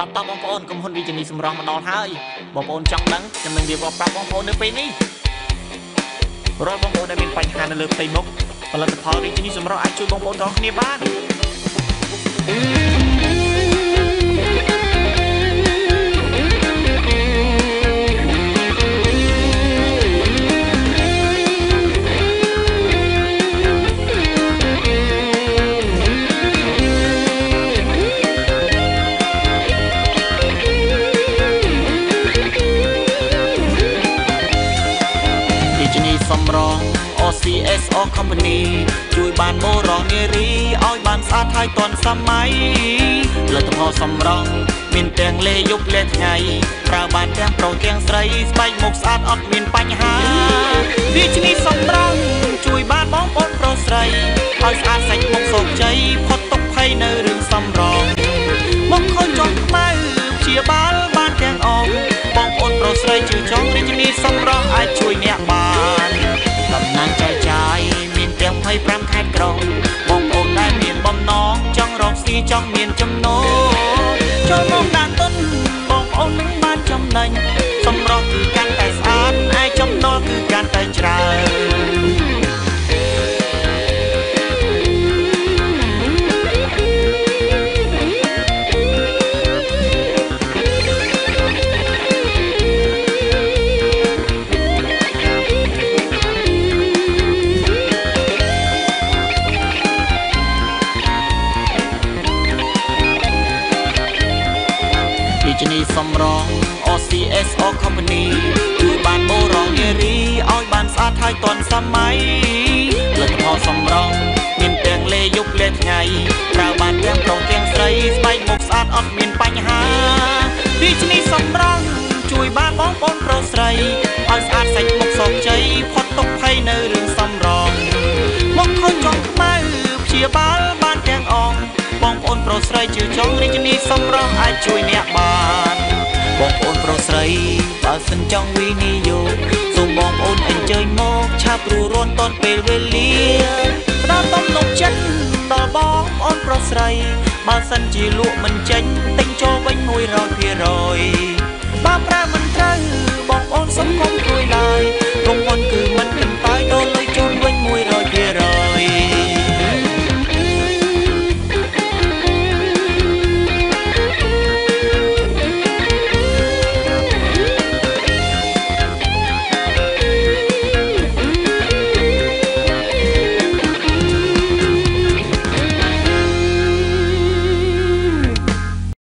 តបតបបងប្អូនក្រុមហ៊ុនវិជនីសម្រងមកដល់ហើយបងប្អូនចង់ដឹងខ្ញុំនឹងរៀបរាប់ប្រាប់បងប្អូននៅពេលនេះរាល់បងប្អូនដែលមានបញ្ហានៅលើផ្ទៃមុខផលិតផលវិជនីសម្រងអាចជួយបងប្អូនទាំងគ្នាបានវិ OCSO Company ជួយបានបរោះនារីឲ្យបានស្អាតហើយទាន់សម័យផលិតផលសម្រងមានទាំងលេយប់លេថ្ងៃប្រើបានទាំងប្រុសទាំងស្រីស្បែកមុខស្អាតអត់មានបញ្ហាវិជនីសម្រងជួយបានបងប្អូនប្រុសស្រីឲ្យស្អាតសាច់មុខសុខជ័យផុតទុកភ័យនៅរឿងសម្រងមកខូចចង់ខ្មៅព្យាបាលបានទាំងអងបងប្អូនប្រុសស្រីជឿចង់រាជនីសម្រងអាចជួយអ្នក ចង់រកស៊ីចង់មានចំណូលចូលមកដាក់ទុនបងប្អូននឹងបានចំណេញសម្រងគឺកាន់តែស្អាតឯចំណូលគឺកាន់តែច្រើន សំរង OCSO Company ជួយបានបូរងនារីឲ្យបានស្អាតហើយទាន់សម័យផលិតផលសំរង មានទាំងលេយប់លេថ្ងៃប្រើបានទាំងប្រុសទាំងស្រីស្បែកមុខស្អាតអត់មានបញ្ហារាជនីសំរង ជួយបានបងប្អូនប្រុសស្រីឲ្យស្អាតសាច់មុខសោកជ័យផុតទុកភ័យនៅរឿងសំរងមកខូចចង់ខ្មៅព្យាបាលបានទាំងអងបងប្អូនប្រុសស្រីជឿចង់រាជនីសម្រងអាចជួយអ្នកបាន បងប្អូនប្រុសស្រីបើសិនចង់វិនិយោគសូមបងប្អូនអញ្ជើញមកឆាប់រួរាន់តនពេលវេលាផ្ដល់ទំនុកចិត្តដល់បងប្អូនប្រុសស្រីបើសិនជាលក់មិនចេញទិញចូលវិញ100%បើប្រើមិនត្រូវបងប្អូនសុំកុំព្រួយឡើយក្រុមហ៊ុនគឺមិន